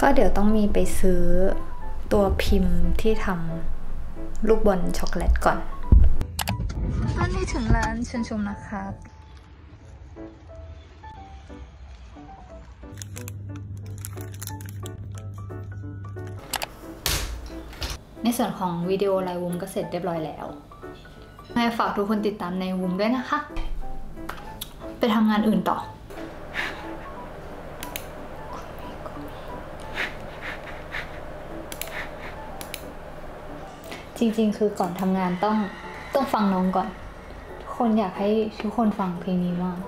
ก็เดี๋ยวต้องมีไปซื้อตัวพิมพ์ที่ทำลูกบอลช็อกโกแลตก่อนตอนนี้ถึงร้านเชิญชมนะคะในส่วนของวิดีโอไลน์วูมก็เสร็จเรียบร้อยแล้วให้ฝากทุกคนติดตามในวูมด้วยนะคะ ไปทำงานอื่นต่อ จริง ๆ คือก่อนทำงานต้องต้องฟังน้องก่อน ทุกคนอยากให้ทุกคนฟังเพลงนี้มาก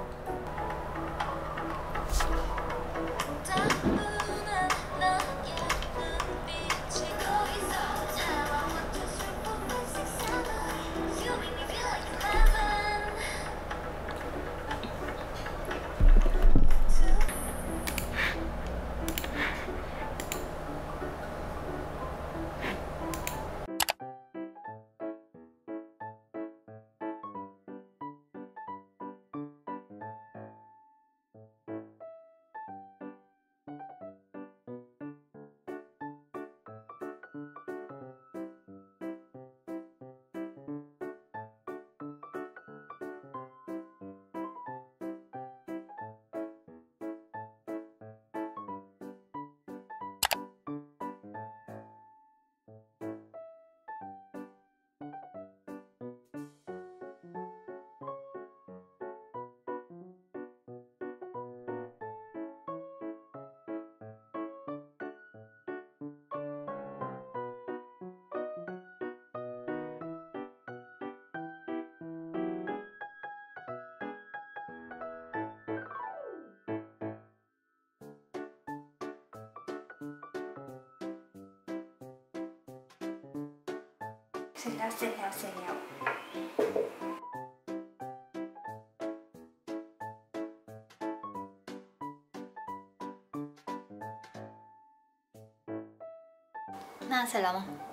เสร็จแล้วเสร็จแล้วเสร็จแล้วหน้าเสร็จแล้วมั้ง